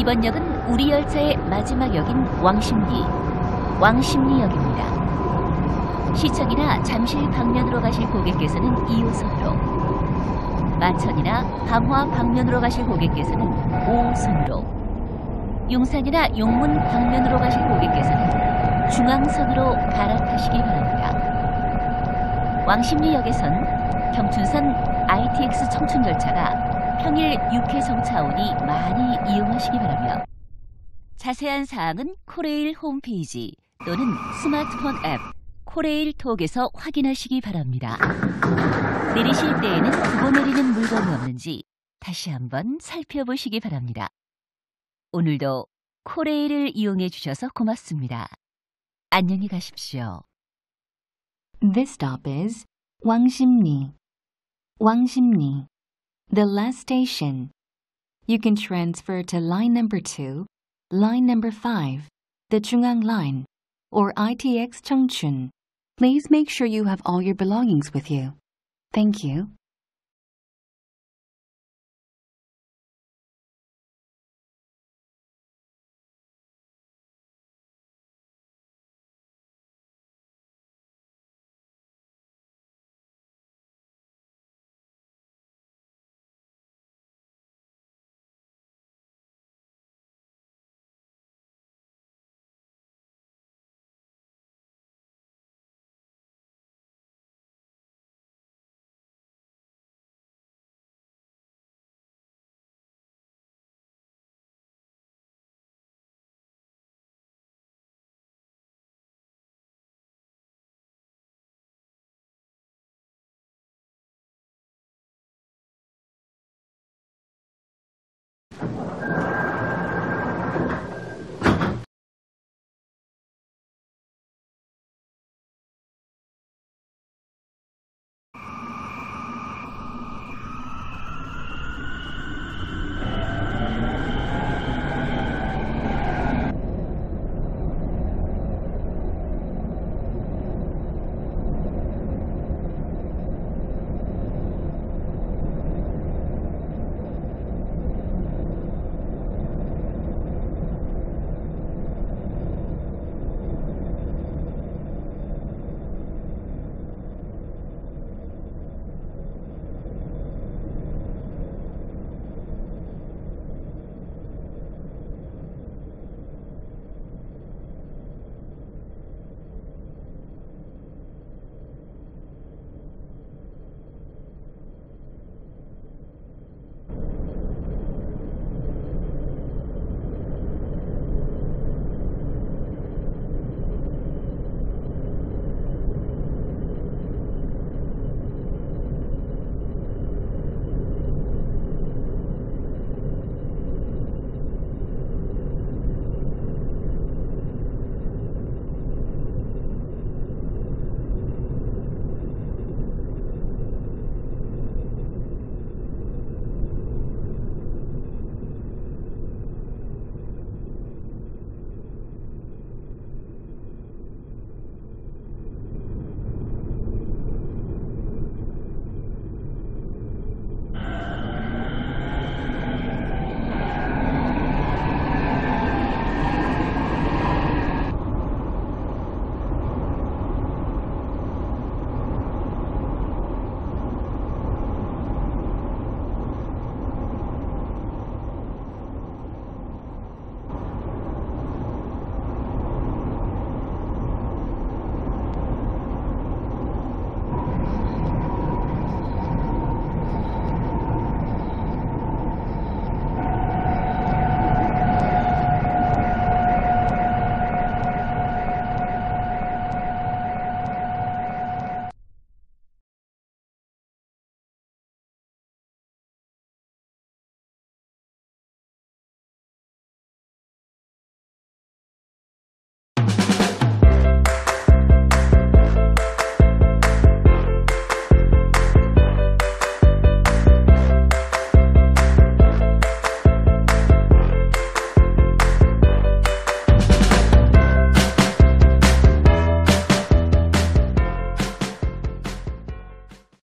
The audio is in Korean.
이번 역은 우리 열차의 마지막 역인 왕십리, 왕십리역입니다. 시청이나 잠실 방면으로 가실 고객께서는 2호선으로, 마천이나 방화 방면으로 가실 고객께서는 5호선으로, 용산이나 용문 방면으로 가실 고객께서는 중앙선으로 갈아타시기 바랍니다. 왕십리역에선 경춘선 ITX 청춘 열차가 평일 6회 정차오니 많이 이용하시기 바라며 자세한 사항은 코레일 홈페이지 또는 스마트폰 앱 코레일 톡에서 확인하시기 바랍니다. 내리실 때에는 두고 내리는 물건이 없는지 다시 한번 살펴보시기 바랍니다. 오늘도 코레일을 이용해 주셔서 고맙습니다. 안녕히 가십시오. This stop is Wangsimni. Wangsimni, the last station. You can transfer to line number 2, line number 5, the Chungang line, or ITX Chongchun. Please make sure you have all your belongings with you. Thank you.